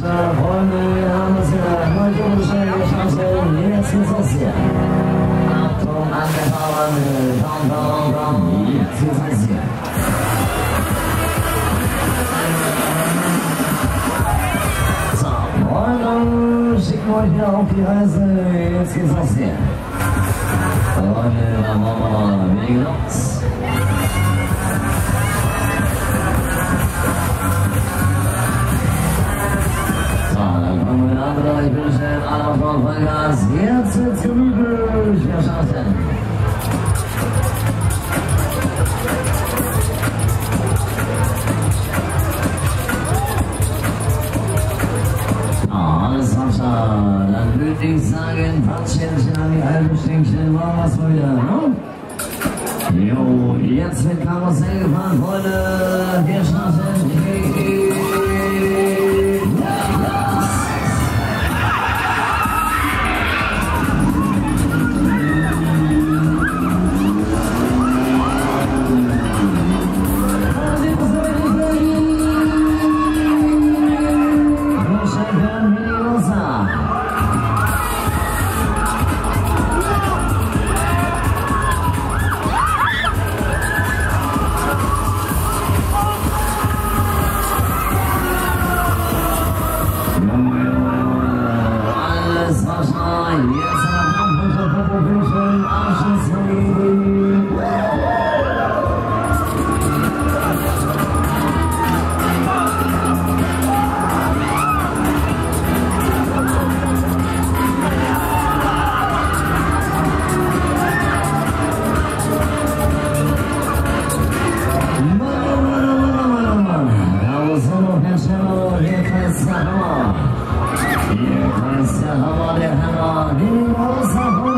Freunde, wir haben uns in der heutigen los. andere, ich wünsche aller Frau Vollgas, jetzt wird's gemütlich, wir schaffen. Alles Wasser, dann würde ich sagen, Patschchen an die halben Stänkchen, machen wir's mal wieder, ne? Jo, jetzt wird Karussell gefahren, Freunde, Yes, Lord. Yes, Lord. Yes, Lord.